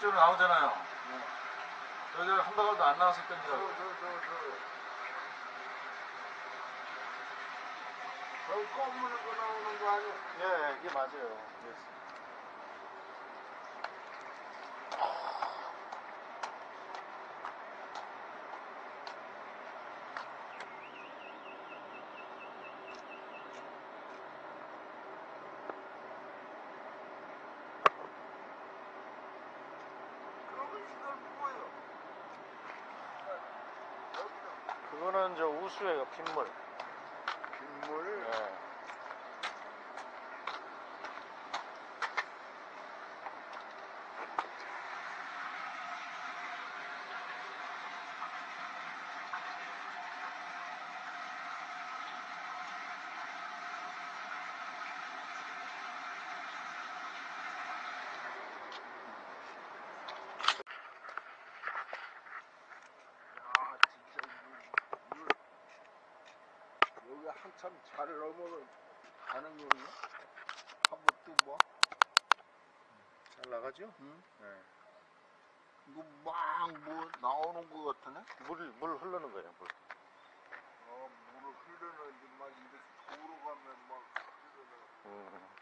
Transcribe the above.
이쪽으로 나오잖아요. 여기 한 바가지도 안 나왔을 저, 겁니다. 저, 저, 저. 저 검은 거 나오는 거 아니야? 예, 이게 맞아요. 예. 그러면 이건 뭐예요? 그거는 저 우수예요. 빗물. 여기 한참 잘 넘어서 가는 거냐? 한번 또 봐. 잘 나가죠? 응? 예. 이거 막 뭐 나오는 거 같으네? 물, 물 흐르는 거예요, 물. 어, 물을 흐르는지 막 이렇게 도로 가면 막 흐르는. 음.